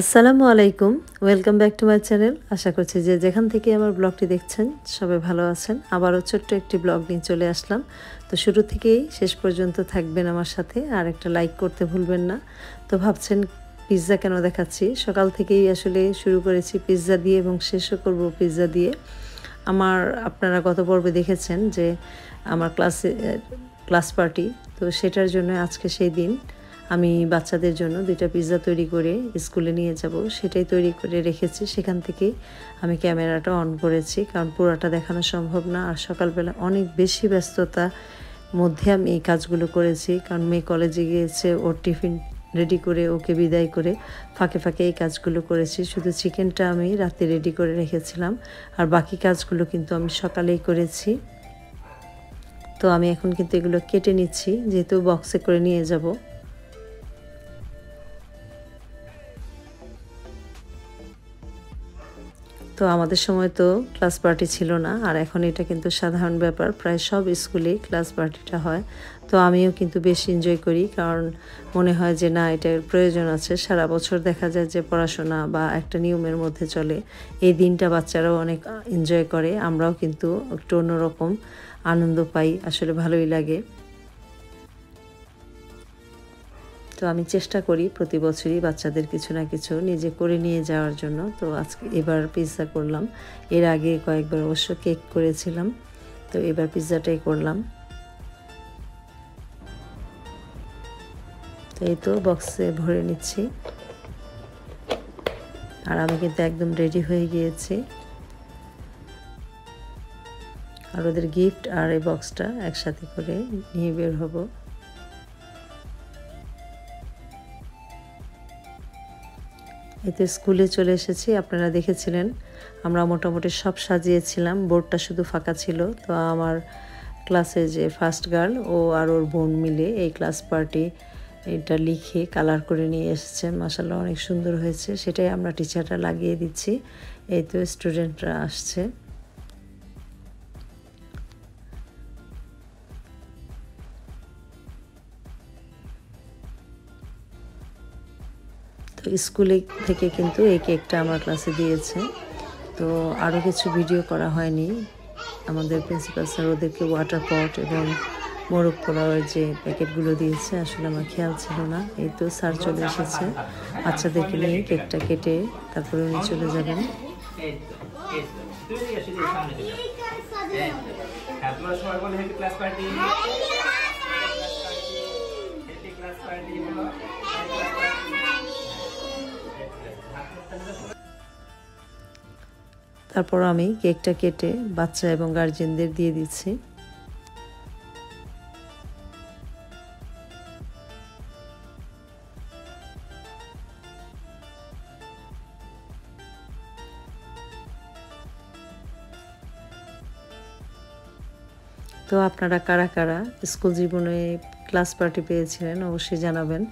আসসালামু আলাইকুম। Welcome back to my channel আশা করছি যে যেখান থেকে আমার ব্লগটি দেখছেন, সবাই ভালো আছেন। আবারও ছোট্ট একটি ব্লগ নিয়ে চলে আসলাম। তো শুরু থেকেই শেষ পর্যন্ত থাকবেন আমার সাথে, আর একটা লাইক করতে ভুলবেন না। তো ভাবছেন পিৎজা কেন দেখাচ্ছি? সকাল থেকেই আসলে শুরু করেছি পিৎজা দিয়ে এবং শেষও করব পিৎজা দিয়ে। আমার আপনারা গত পর্বে দেখেছেন যে আমার ক্লাসে ক্লাস পার্টি তো সেটার জন্য আজকে সেই দিন। আমি বাচ্চাদের জন্য দুইটা পিৎজা তৈরি করে স্কুলে নিয়ে যাব, সেটাই তৈরি করে রেখেছি। সেখান থেকেই আমি ক্যামেরাটা অন করেছি, কারণ পুরাটা দেখানো সম্ভব না। আর সকালবেলা অনেক বেশি ব্যস্ততা মধ্যে আমি এই কাজগুলো করেছি, কারণ মেয়ে কলেজে গিয়েছে, ওর টিফিন রেডি করে, ওকে বিদায় করে ফাঁকে ফাঁকে এই কাজগুলো করেছি। শুধু চিকেনটা আমি রাতে রেডি করে রেখেছিলাম, আর বাকি কাজগুলো কিন্তু আমি সকালেই করেছি। তো আমি এখন কিন্তু এগুলো কেটে নিচ্ছি, যেহেতু বক্সে করে নিয়ে যাব। তো আমাদের সময় তো ক্লাস পার্টি ছিল না, আর এখন এটা কিন্তু সাধারণ ব্যাপার। প্রায় সব স্কুলেই ক্লাস পার্টিটা হয়। তো আমিও কিন্তু বেশ এনজয় করি, কারণ মনে হয় যে না, এটার প্রয়োজন আছে। সারা বছর দেখা যায় যে পড়াশোনা বা একটা নিয়মের মধ্যে চলে। এই দিনটা বাচ্চারাও অনেক এনজয় করে। আমরাও কিন্তু একটু অন্যরকম আনন্দ পাই। আসলে ভালোই লাগে। তো আমি চেষ্টা করি প্রতি বছরই বাচ্চাদের কিছু না কিছু নিজে করে নিয়ে যাওয়ার জন্য। তো আজকে এবার পিৎজা করলাম। এর আগে কয়েকবার অবশ্য কেক করেছিলাম। তো এবার পিৎজাটাই করলাম। তো এই তো বক্সে ভরে নিচ্ছি। আর আমি কিন্তু একদম রেডি হয়ে গিয়েছি। আর ওদের গিফট আর এই বক্সটা একসাথে করে নিয়ে বের হব। এতে স্কুলে চলে এসেছি, আপনারা দেখেছিলেন। আমরা মোটামুটি সব সাজিয়েছিলাম, বোর্ডটা শুধু ফাঁকা ছিল। তো আমার ক্লাসে যে ফার্স্ট গার্ল ও আর ওর বোন মিলে এই ক্লাস পার্টি এটা লিখে কালার করে নিয়ে এসেছে। মাসাল্লাহ অনেক সুন্দর হয়েছে। সেটাই আমরা টিচারটা লাগিয়ে দিচ্ছি। এই তো স্টুডেন্টরা আসছে। স্কুলে থেকে কিন্তু এই কেকটা আমার ক্লাসে দিয়েছে। তো আরও কিছু ভিডিও করা হয়নি। আমাদের প্রিন্সিপাল স্যার ওদেরকে ওয়াটার পট এবং মোরগ পোলাওয়ের যে প্যাকেটগুলো দিয়েছে, আসলে আমার খেয়াল ছিল না। এই তো স্যার চলে এসেছে। বাচ্চাদেরকে নিয়ে কেকটা কেটে তারপরে উনি চলে যাবেন। ক্লাস পার্টি ক্লাস পার্টি তারপর আমি কেকটা কেটে বাচ্চা এবং গার্জেনদের দিয়ে দিচ্ছি। তো আপনারা কারা কারা স্কুল জীবনে ক্লাস পার্টি পেয়েছিলেন অবশ্যই জানাবেন।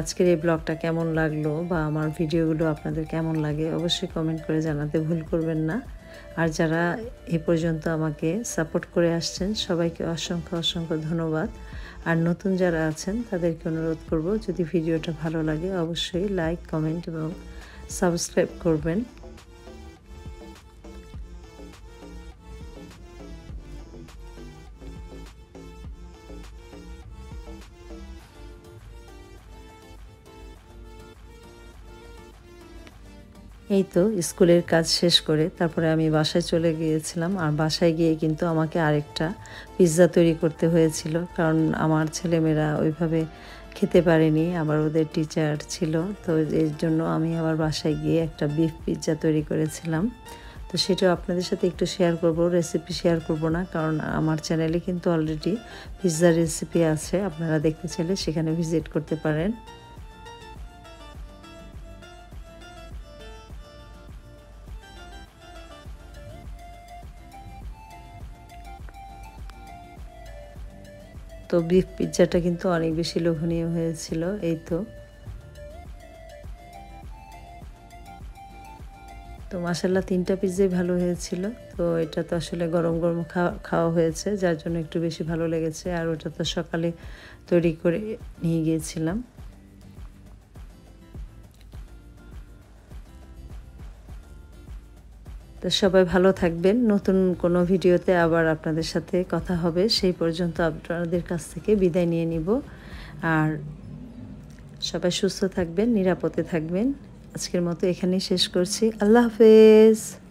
আজকের এই ব্লগটা কেমন লাগল বা আমার ভিডিওগুলো আপনাদের কেমন লাগে অবশ্যই কমেন্ট করে জানাতে ভুল করবেন না। আর যারা এ পর্যন্ত আমাকে সাপোর্ট করে আসছেন, সবাইকে অসংখ্য অসংখ্য ধন্যবাদ। আর নতুন যারা আছেন, তাদেরকে অনুরোধ করব, যদি ভিডিওটা ভালো লাগে, অবশ্যই লাইক কমেন্ট এবং সাবস্ক্রাইব করবেন। এই তো স্কুলের কাজ শেষ করে তারপরে আমি বাসায় চলে গিয়েছিলাম। আর বাসায় গিয়ে কিন্তু আমাকে আরেকটা পিৎজা তৈরি করতে হয়েছিল। কারণ আমার ছেলেমেয়েরা ওইভাবে খেতে পারেনি, আবার ওদের টিচার ছিল। তো এর জন্য আমি আবার বাসায় গিয়ে একটা বিফ পিৎজা তৈরি করেছিলাম। তো সেটাও আপনাদের সাথে একটু শেয়ার করব রেসিপি শেয়ার করব না, কারণ আমার চ্যানেলে কিন্তু অলরেডি পিৎজার রেসিপি আছে। আপনারা দেখতে চাইলে সেখানে ভিজিট করতে পারেন। তো বিফ পিৎজাটা কিন্তু অনেক বেশি লোভনীয় হয়েছিল, এই তো। তো মাসাল্লাহ তিনটা পিৎজাই ভালো হয়েছিল, তো এটা তো আসলে গরম গরম খাওয়া খাওয়া হয়েছে, যার জন্য একটু বেশি ভালো লেগেছে, আর ওটা তো সকালে তৈরি করে নিয়ে গিয়েছিলাম। তো সবাই ভালো থাকবেন। নতুন কোনো ভিডিওতে আবার আপনাদের সাথে কথা হবে। সেই পর্যন্ত আপনাদের কাছ থেকে বিদায় নিয়ে নিব। আর সবাই সুস্থ থাকবেন, নিরাপদে থাকবেন। আজকের মতো এখানেই শেষ করছি। আল্লাহ হাফেজ।